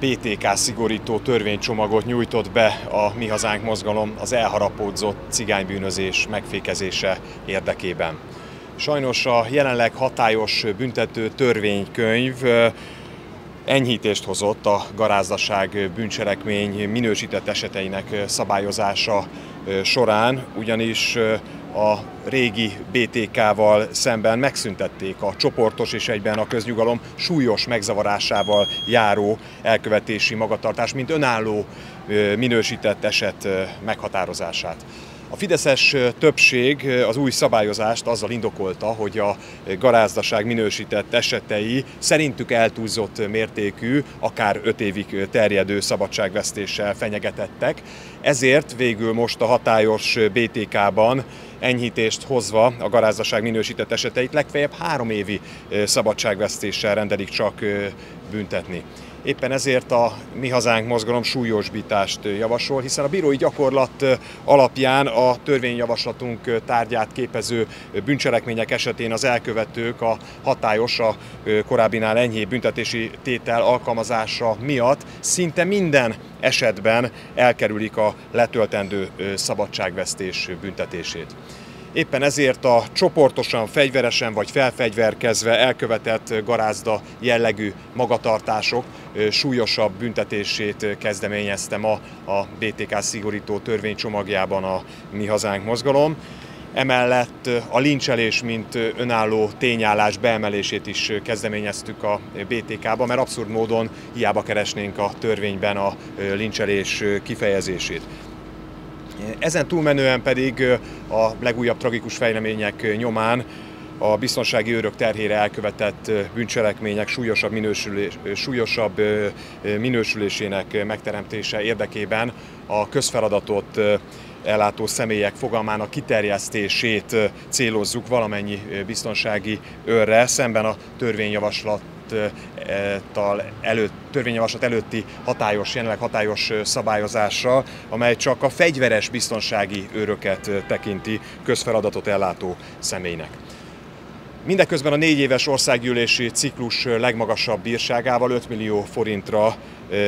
BTK szigorító törvénycsomagot nyújtott be a Mi Hazánk mozgalom az elharapódzott cigánybűnözés megfékezése érdekében. Sajnos a jelenleg hatályos büntető törvénykönyv enyhítést hozott a garázdaság bűncselekmény minősített eseteinek szabályozása során, ugyanis a régi BTK-val szemben megszüntették a csoportos és egyben a köznyugalom súlyos megzavarásával járó elkövetési magatartás, mint önálló minősített eset meghatározását. A fideszes többség az új szabályozást azzal indokolta, hogy a garázdaság minősített esetei szerintük eltúlzott mértékű, akár 5 évig terjedő szabadságvesztéssel fenyegetettek. Ezért végül most a hatályos BTK-ban enyhítést hozva a garázdaság minősített eseteit legfeljebb három évi szabadságvesztéssel rendelik csak büntetni. Éppen ezért a Mi Hazánk mozgalom súlyosbítást javasol, hiszen a bírói gyakorlat alapján a törvényjavaslatunk tárgyát képező bűncselekmények esetén az elkövetők a hatályos, a korábbinál enyhébb büntetési tétel alkalmazása miatt szinte minden esetben elkerülik a letöltendő szabadságvesztés büntetését. Éppen ezért a csoportosan, fegyveresen vagy felfegyverkezve elkövetett garázda jellegű magatartások súlyosabb büntetését kezdeményezte ma a BTK szigorító törvénycsomagjában a Mi Hazánk mozgalom. Emellett a lincselés, mint önálló tényállás beemelését is kezdeményeztük a BTK-ba, mert abszurd módon hiába keresnénk a törvényben a lincselés kifejezését. Ezen túlmenően pedig a legújabb tragikus fejlemények nyomán a biztonsági őrök terhére elkövetett bűncselekmények súlyosabb, minősülés, súlyosabb minősülésének megteremtése érdekében a közfeladatot ellátó személyek fogalmának kiterjesztését célozzuk valamennyi biztonsági őrre, szemben a törvényjavaslat előtt, törvényjavaslat előtti hatályos, jelenleg hatályos szabályozással, amely csak a fegyveres biztonsági őröket tekinti közfeladatot ellátó személynek. Mindeközben a négy éves országgyűlési ciklus legmagasabb bírságával 5 millió forintra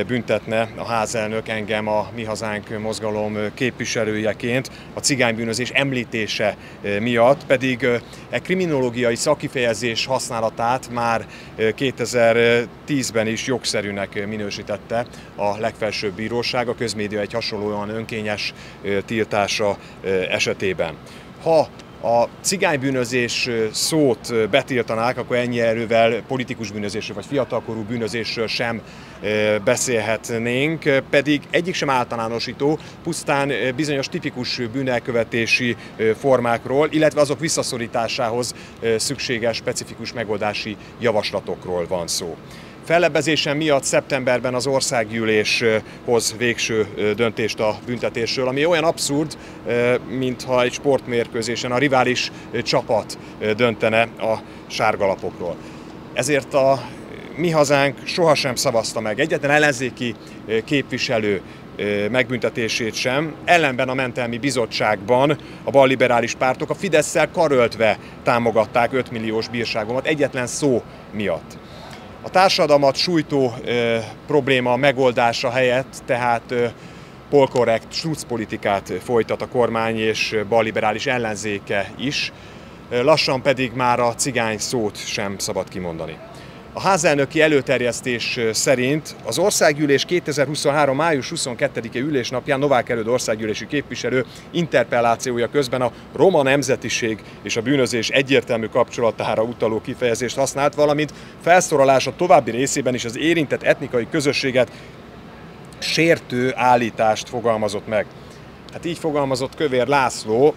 büntetne a házelnök engem a Mi Hazánk mozgalom képviselőjeként a cigánybűnözés említése miatt, pedig e kriminológiai szakifejezés használatát már 2010-ben is jogszerűnek minősítette a legfelsőbb bíróság a közmédia egy hasonlóan önkényes tiltása esetében. Ha a cigánybűnözés szót betiltanák, akkor ennyi erővel politikus bűnözésről vagy fiatalkorú bűnözésről sem beszélhetnénk, pedig egyik sem általánosító, pusztán bizonyos tipikus bűnelkövetési formákról, illetve azok visszaszorításához szükséges specifikus megoldási javaslatokról van szó. Fellebbezésen miatt szeptemberben az országgyűlés hoz végső döntést a büntetésről, ami olyan abszurd, mintha egy sportmérkőzésen a rivális csapat döntene a sárgalapokról. Ezért a mi hazánk sohasem szavazta meg egyetlen ellenzéki képviselő megbüntetését sem. Ellenben a mentelmi bizottságban a balliberális pártok a fidesz karöltve támogatták 5 milliós bírságomat egyetlen szó miatt. A társadalmat sújtó ö, probléma megoldása helyett tehát ö, polkorrekt strucpolitikát folytat a kormány és balliberális ellenzéke is, lassan pedig már a cigány szót sem szabad kimondani. A házelnöki előterjesztés szerint az országgyűlés 2023. május 22-e ülésnapján Novák Erőd országgyűlési képviselő interpellációja közben a roma nemzetiség és a bűnözés egyértelmű kapcsolatára utaló kifejezést használt, valamint felszólalása további részében is az érintett etnikai közösséget sértő állítást fogalmazott meg. Hát így fogalmazott Kövér László,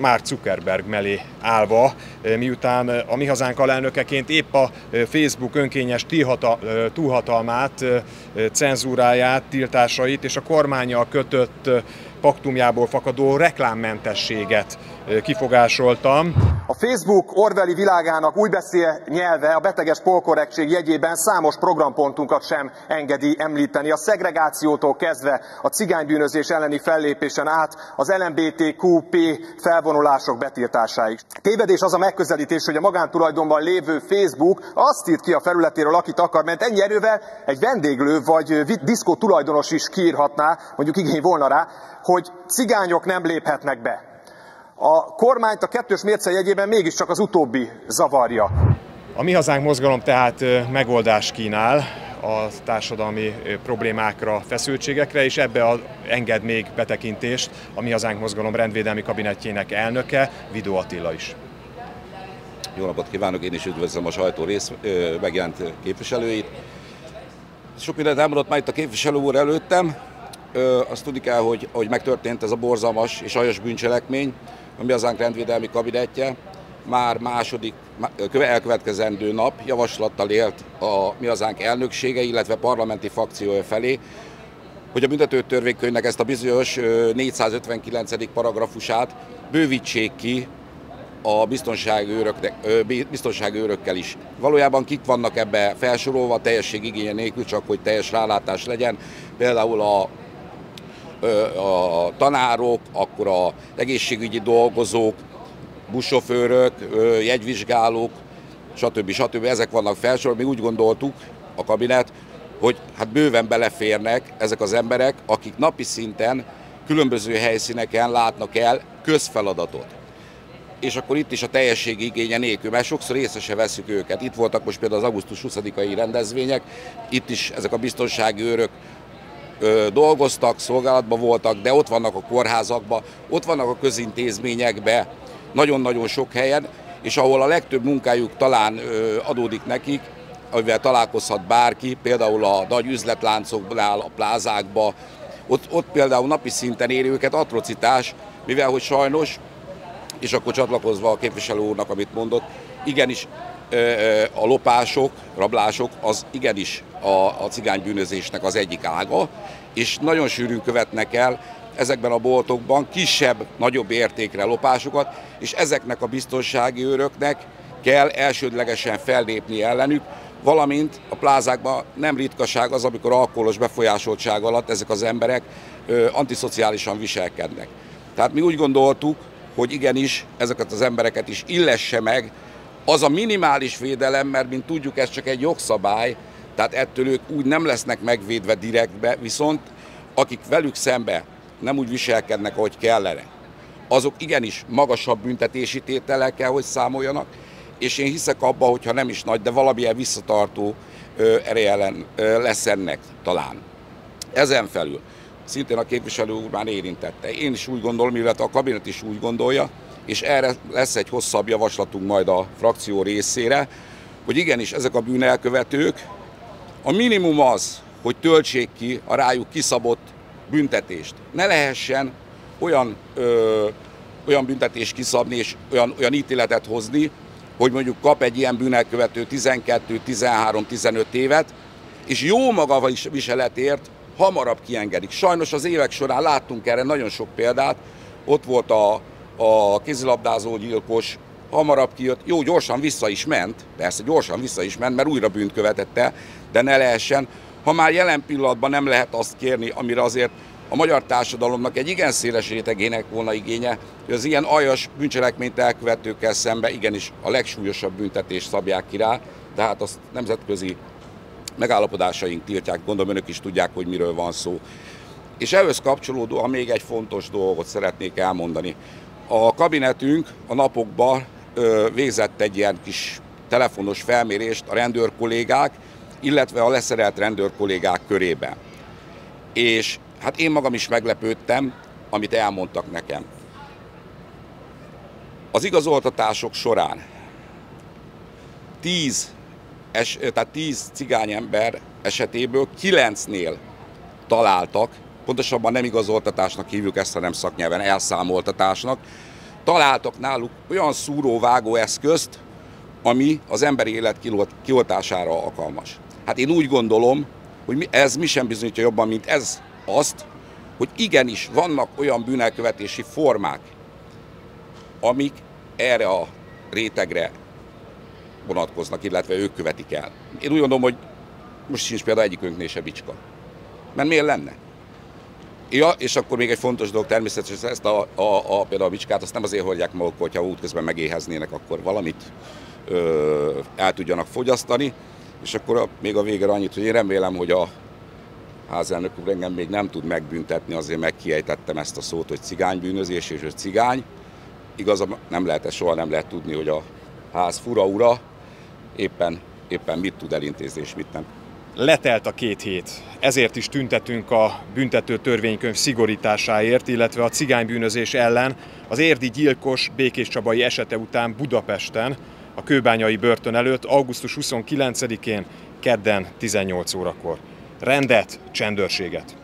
Mark Zuckerberg mellé állva, eh, miután eh, a Mi Hazánk alelnökeként épp a eh, Facebook önkényes túlhatalmát, cenzúráját, tiltásait és a kormányjal kötött paktumjából fakadó reklámmentességet kifogásoltam. A Facebook Orwelli világának új beszél nyelve a beteges polkorrektség jegyében számos programpontunkat sem engedi említeni. A szegregációtól kezdve a cigánybűnözés elleni fellépésen át az LMBTQP felvonulások betiltásáig. Tévedés az a megközelítés, hogy a magántulajdonban lévő Facebook azt írt ki a felületéről, akit akar, mert ennyi erővel egy vendéglő vagy diszkó tulajdonos is kiírhatná, mondjuk igény volna rá, hogy cigányok nem léphetnek be. A kormányt a kettős mérce jegyében mégiscsak az utóbbi zavarja. A Mi Hazánk mozgalom tehát megoldást kínál a társadalmi problémákra, feszültségekre, és ebbe a, enged még betekintést a Mi Hazánk mozgalom rendvédelmi kabinetjének elnöke, Vidó Attila is. Jó napot kívánok, én is üdvözlöm a sajtó rész megjelent képviselőit. Sok mindent elmondott már itt a képviselő úr előttem. Azt tudni kell, hogy, hogy megtörtént ez a borzalmas és aljas bűncselekmény, a Mi Hazánk rendvédelmi kabinetje már második elkövetkezendő nap javaslattal élt a Mi Hazánk elnöksége, illetve parlamenti frakciója felé, hogy a büntető törvénykönyvnek ezt a bizonyos 459. paragrafusát bővítsék ki a biztonsági őrökkel is. Valójában kik vannak ebbe felsorolva, teljesség igénye nélkül, csak hogy teljes rálátás legyen. Például a a tanárok, akkor a egészségügyi dolgozók, buszsofőrök, jegyvizsgálók, stb. stb. Ezek vannak felsorolva. Mi úgy gondoltuk, a kabinet, hogy hát bőven beleférnek ezek az emberek, akik napi szinten különböző helyszíneken látnak el közfeladatot. És akkor itt is a teljesség igénye nélkül, mert sokszor észre se veszük őket. Itt voltak most például az augusztus 20-ai rendezvények, itt is ezek a biztonsági őrök dolgoztak, szolgálatban voltak, de ott vannak a kórházakban, ott vannak a közintézményekben, nagyon-nagyon sok helyen, és ahol a legtöbb munkájuk talán adódik nekik, amivel találkozhat bárki, például a nagy üzletláncoknál, a plázákba, ott, ott például napi szinten éri őket atrocitás, mivel hogy sajnos, és akkor csatlakozva a képviselő úrnak, amit mondott, igenis a lopások, rablások az igenis a, a cigánybűnözésnek az egyik ága, és nagyon sűrűn követnek el ezekben a boltokban kisebb, nagyobb értékre lopásokat, és ezeknek a biztonsági őröknek kell elsődlegesen fellépni ellenük, valamint a plázákban nem ritkaság az, amikor alkoholos befolyásoltság alatt ezek az emberek ö, antiszociálisan viselkednek. Tehát mi úgy gondoltuk, hogy igenis ezeket az embereket is illesse meg az a minimális védelem, mert mint tudjuk, ez csak egy jogszabály, tehát ettől ők úgy nem lesznek megvédve direktbe, viszont akik velük szembe nem úgy viselkednek, ahogy kellene, azok igenis magasabb büntetési tétellel kell, hogy számoljanak, és én hiszek abba, hogyha nem is nagy, de valamilyen visszatartó ereje lesz ennek talán. Ezen felül szintén a képviselő úr már érintette. Én is úgy gondolom, illetve a kabinet is úgy gondolja, és erre lesz egy hosszabb javaslatunk majd a frakció részére, hogy igenis ezek a bűnelkövetők, a minimum az, hogy töltsék ki a rájuk kiszabott büntetést. Ne lehessen olyan, ö, olyan büntetést kiszabni és olyan, olyan ítéletet hozni, hogy mondjuk kap egy ilyen bűnelkövető 12, 13, 15 évet, és jó maga viseletért hamarabb kiengedik. Sajnos az évek során láttunk erre nagyon sok példát. Ott volt a, a kézilabdázó gyilkos, hamarabb kijött, jó, gyorsan vissza is ment, persze gyorsan vissza is ment, mert újra bűnt követette, de ne lehessen. Ha már jelen pillanatban nem lehet azt kérni, amire azért a magyar társadalomnak egy igen széles rétegének volna igénye, hogy az ilyen aljas bűncselekményt elkövetőkkel szembe igenis a legsúlyosabb büntetést szabják ki rá, tehát azt nemzetközi megállapodásaink tiltják, gondolom önök is tudják, hogy miről van szó. És ehhez kapcsolódóan még egy fontos dolgot szeretnék elmondani. A kabinetünk a napokban végzett egy ilyen kis telefonos felmérést a rendőrkollégák, illetve a leszerelt rendőrkollégák körében. És hát én magam is meglepődtem, amit elmondtak nekem. Az igazoltatások során 10, es, tehát 10 cigányember esetéből 9-nél találtak pontosabban nem igazoltatásnak hívjuk ezt, hanem szaknyelven elszámoltatásnak, találtak náluk olyan szúró-vágó eszközt, ami az emberi élet kioltására alkalmas. Hát én úgy gondolom, hogy ez mi sem bizonyítja jobban, mint ez azt, hogy igenis vannak olyan bűnelkövetési formák, amik erre a rétegre vonatkoznak, illetve ők követik el. Én úgy gondolom, hogy most sincs például egyikünknél se bicska. Mert miért lenne? Ja, és akkor még egy fontos dolog, természetesen ezt a, a, a, például a bicskát, azt nem azért hordják maguk, hogyha útközben megéheznének, akkor valamit ö, el tudjanak fogyasztani. És akkor a, még a végére annyit, hogy én remélem, hogy a házelnök úr engem még nem tud megbüntetni, azért megkiejtettem ezt a szót, hogy cigánybűnözés és hogy cigány. Igaz, nem lehet soha nem lehet tudni, hogy a ház fura ura éppen, éppen mit tud elintézni és mit nem. Letelt a két hét, ezért is tüntetünk a büntető törvénykönyv szigorításáért, illetve a cigánybűnözés ellen az érdi gyilkos Békés Csabai esete után Budapesten, a kőbányai börtön előtt augusztus 29-én kedden 18 órakor. Rendet, csendőrséget!